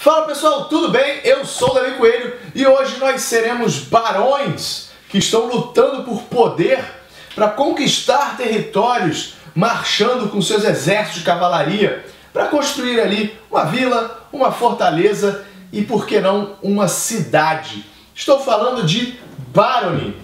Fala pessoal, tudo bem? Eu sou o Davi Coelho e hoje nós seremos barões que estão lutando por poder para conquistar territórios, marchando com seus exércitos de cavalaria para construir ali uma vila, uma fortaleza e, por que não, uma cidade. Estou falando de Barony,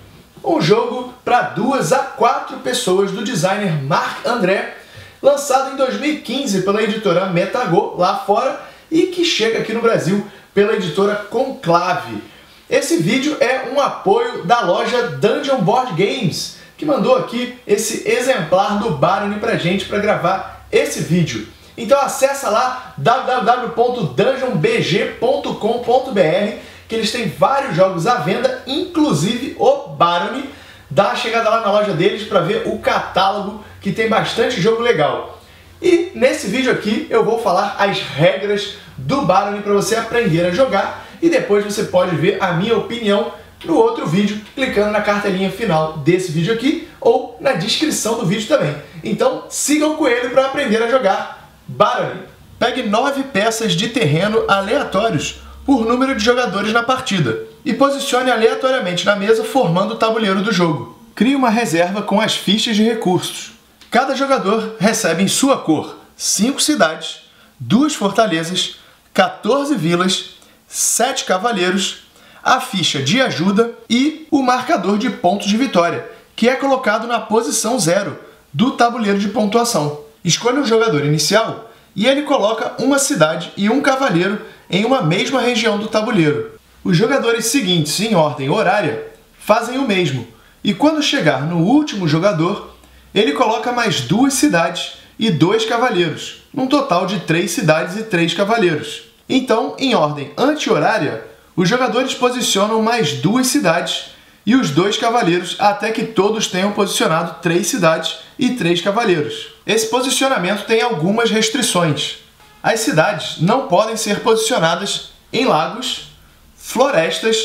um jogo para duas a quatro pessoas do designer Marc André, lançado em 2015 pela editora Metago lá fora e que chega aqui no Brasil pela editora Conclave. Esse vídeo é um apoio da loja Dungeon Board Games, que mandou aqui esse exemplar do Barony pra gente para gravar esse vídeo. Então acessa lá www.dungeonbg.com.br que eles têm vários jogos à venda, inclusive o Barony. Dá a chegada lá na loja deles para ver o catálogo que tem bastante jogo legal. E nesse vídeo aqui eu vou falar as regras do Barony para você aprender a jogar e depois você pode ver a minha opinião no outro vídeo, clicando na cartelinha final desse vídeo aqui ou na descrição do vídeo também. Então sigam o coelho para aprender a jogar Barony. Pegue nove peças de terreno aleatórios por número de jogadores na partida e posicione aleatoriamente na mesa formando o tabuleiro do jogo. Crie uma reserva com as fichas de recursos. Cada jogador recebe em sua cor 5 cidades, duas fortalezas, 14 vilas, 7 cavaleiros, a ficha de ajuda e o marcador de pontos de vitória, que é colocado na posição zero do tabuleiro de pontuação. Escolha um jogador inicial e ele coloca uma cidade e um cavaleiro em uma mesma região do tabuleiro. Os jogadores seguintes, em ordem horária, fazem o mesmo, e quando chegar no último jogador, ele coloca mais duas cidades e dois cavaleiros, num total de três cidades e três cavaleiros. Então, em ordem anti-horária, os jogadores posicionam mais duas cidades e os dois cavaleiros até que todos tenham posicionado três cidades e três cavaleiros. Esse posicionamento tem algumas restrições. As cidades não podem ser posicionadas em lagos, florestas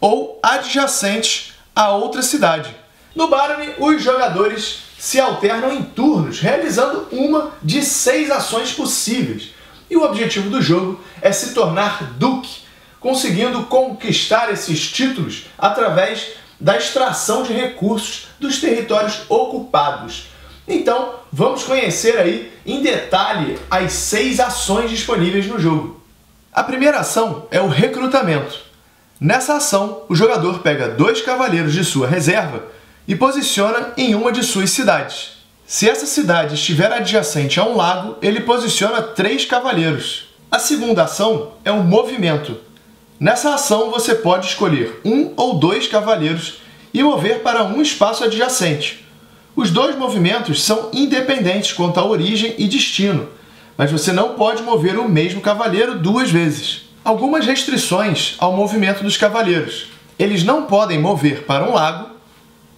ou adjacentes a outra cidade. No Barony, os jogadores se alternam em turnos, realizando uma de seis ações possíveis. E o objetivo do jogo é se tornar duque, conseguindo conquistar esses títulos através da extração de recursos dos territórios ocupados. Então, vamos conhecer aí em detalhe as seis ações disponíveis no jogo. A primeira ação é o recrutamento. Nessa ação, o jogador pega dois cavaleiros de sua reserva e posiciona em uma de suas cidades. Se essa cidade estiver adjacente a um lago, ele posiciona três cavaleiros. A segunda ação é o movimento. Nessa ação, você pode escolher um ou dois cavaleiros e mover para um espaço adjacente. Os dois movimentos são independentes quanto à origem e destino, mas você não pode mover o mesmo cavaleiro duas vezes. Algumas restrições ao movimento dos cavaleiros. Eles não podem mover para um lago,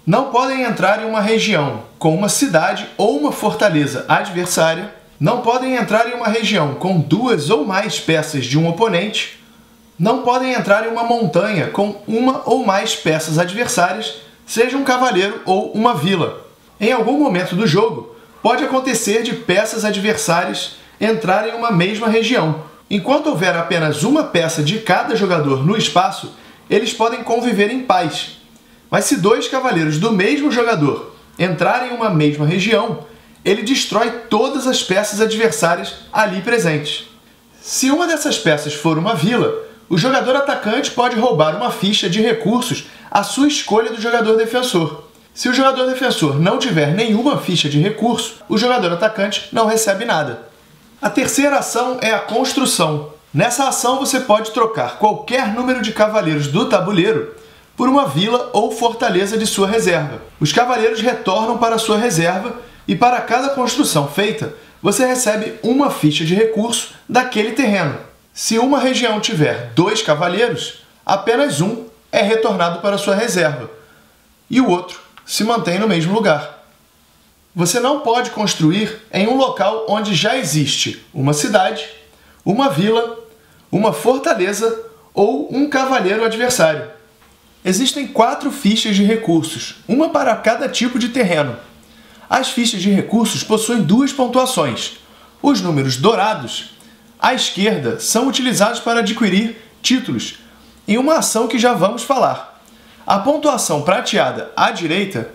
não podem entrar em uma região com uma cidade ou uma fortaleza adversária, não podem entrar em uma região com duas ou mais peças de um oponente, não podem entrar em uma montanha com uma ou mais peças adversárias, seja um cavaleiro ou uma vila. Em algum momento do jogo, pode acontecer de peças adversárias entrarem em uma mesma região. Enquanto houver apenas uma peça de cada jogador no espaço, eles podem conviver em paz. Mas se dois cavaleiros do mesmo jogador entrarem em uma mesma região, ele destrói todas as peças adversárias ali presentes. Se uma dessas peças for uma vila, o jogador atacante pode roubar uma ficha de recursos à sua escolha do jogador defensor. Se o jogador defensor não tiver nenhuma ficha de recurso, o jogador atacante não recebe nada. A terceira ação é a construção. Nessa ação você pode trocar qualquer número de cavaleiros do tabuleiro por uma vila ou fortaleza de sua reserva. Os cavaleiros retornam para sua reserva e para cada construção feita, você recebe uma ficha de recurso daquele terreno. Se uma região tiver dois cavaleiros, apenas um é retornado para sua reserva e o outro se mantém no mesmo lugar. Você não pode construir em um local onde já existe uma cidade, uma vila, uma fortaleza ou um cavaleiro adversário. Existem quatro fichas de recursos, uma para cada tipo de terreno. As fichas de recursos possuem duas pontuações. Os números dourados à esquerda são utilizados para adquirir títulos, em uma ação que já vamos falar. A pontuação prateada à direita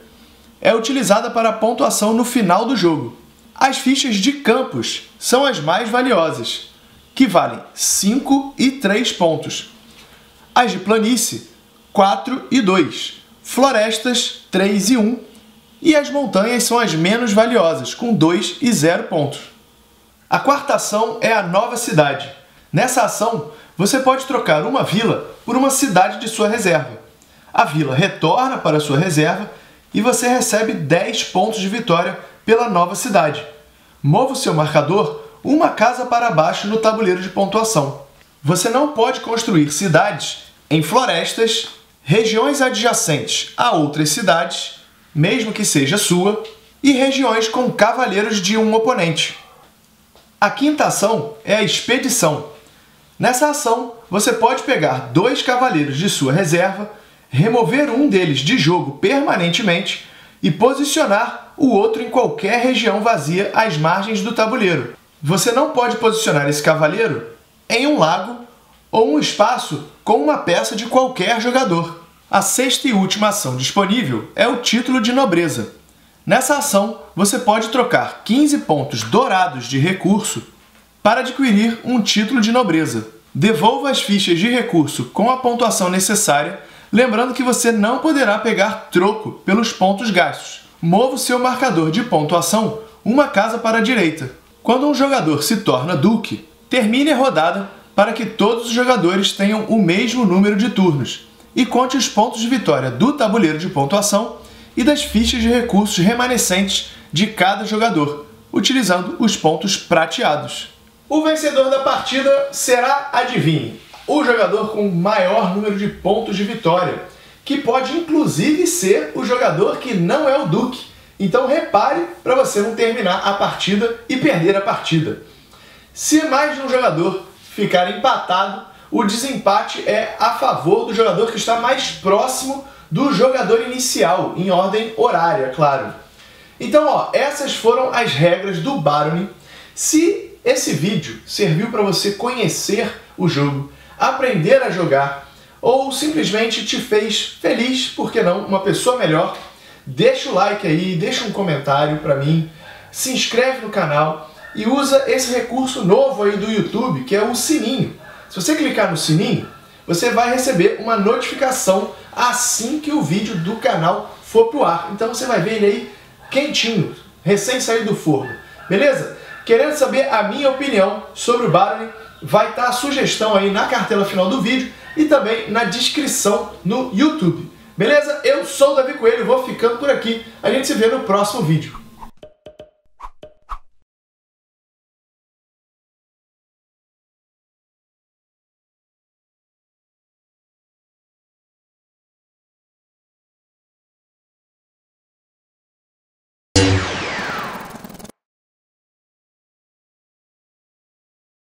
é utilizada para a pontuação no final do jogo. As fichas de campos são as mais valiosas, que valem 5 e 3 pontos. As de planície, 4 e 2. Florestas, 3 e 1. E as montanhas são as menos valiosas, com 2 e 0 pontos. A quarta ação é a nova cidade. Nessa ação, você pode trocar uma vila por uma cidade de sua reserva. A vila retorna para sua reserva e você recebe 10 pontos de vitória pela nova cidade. Mova o seu marcador uma casa para baixo no tabuleiro de pontuação. Você não pode construir cidades em florestas, regiões adjacentes a outras cidades, mesmo que seja sua, e regiões com cavaleiros de um oponente. A quinta ação é a expedição. Nessa ação, você pode pegar dois cavaleiros de sua reserva, remover um deles de jogo permanentemente e posicionar o outro em qualquer região vazia às margens do tabuleiro. Você não pode posicionar esse cavaleiro em um lago ou um espaço com uma peça de qualquer jogador. A sexta e última ação disponível é o título de nobreza. Nessa ação, você pode trocar 15 pontos dourados de recurso para adquirir um título de nobreza. Devolva as fichas de recurso com a pontuação necessária, lembrando que você não poderá pegar troco pelos pontos gastos. Mova o seu marcador de pontuação uma casa para a direita. Quando um jogador se torna duque, termine a rodada para que todos os jogadores tenham o mesmo número de turnos e conte os pontos de vitória do tabuleiro de pontuação e das fichas de recursos remanescentes de cada jogador, utilizando os pontos prateados. O vencedor da partida será, adivinhe, o jogador com maior número de pontos de vitória, que pode inclusive ser o jogador que não é o Duque. Então repare para você não terminar a partida e perder a partida. Se mais de um jogador ficar empatado, o desempate é a favor do jogador que está mais próximo do jogador inicial, em ordem horária, claro. Então, ó, essas foram as regras do Barony. Se esse vídeo serviu para você conhecer o jogo, aprender a jogar ou simplesmente te fez feliz, por que não, uma pessoa melhor, deixa o like aí, deixa um comentário para mim, se inscreve no canal e usa esse recurso novo aí do YouTube, que é o sininho. Se você clicar no sininho, você vai receber uma notificação assim que o vídeo do canal for pro ar. Então você vai ver ele aí quentinho, recém saído do forno. Beleza? Querendo saber a minha opinião sobre o Barney, vai estar tá a sugestão aí na cartela final do vídeo e também na descrição no YouTube. Beleza? Eu sou o Davi Coelho, vou ficando por aqui. A gente se vê no próximo vídeo.